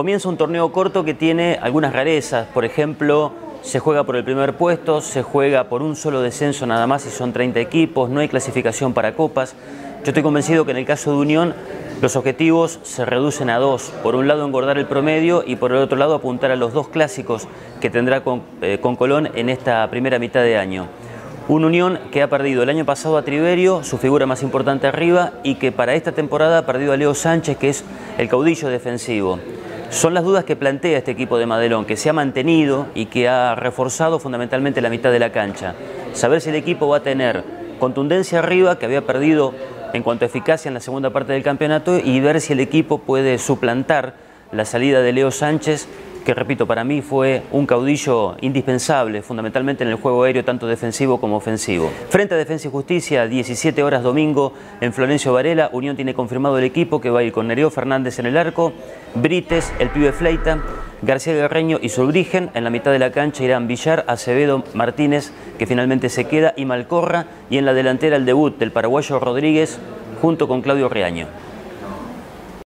Comienza un torneo corto que tiene algunas rarezas, por ejemplo, se juega por el primer puesto, se juega por un solo descenso nada más y son 30 equipos, no hay clasificación para copas. Yo estoy convencido que en el caso de Unión los objetivos se reducen a dos. Por un lado engordar el promedio y por el otro lado apuntar a los dos clásicos que tendrá con, eh, con Colón en esta primera mitad de año. Una Unión que ha perdido el año pasado a Triverio, su figura más importante arriba, y que para esta temporada ha perdido a Leo Sánchez, que es el caudillo defensivo. Son las dudas que plantea este equipo de Madelón, que se ha mantenido y que ha reforzado fundamentalmente la mitad de la cancha. Saber si el equipo va a tener contundencia arriba, que había perdido en cuanto a eficacia en la segunda parte del campeonato, y ver si el equipo puede suplantar la salida de Leo Sánchez que repito, para mí fue un caudillo indispensable, fundamentalmente en el juego aéreo, tanto defensivo como ofensivo. Frente a Defensa y Justicia, 17 horas domingo en Florencio Varela, Unión tiene confirmado el equipo que va a ir con Nereo Fernández en el arco, Brites, el pibe Fleita, García Guerreño y Solbrigen. En la mitad de la cancha irán Villar, Acevedo, Martínez, que finalmente se queda, y Malcorra. Y en la delantera el debut del paraguayo Rodríguez junto con Claudio Reaño.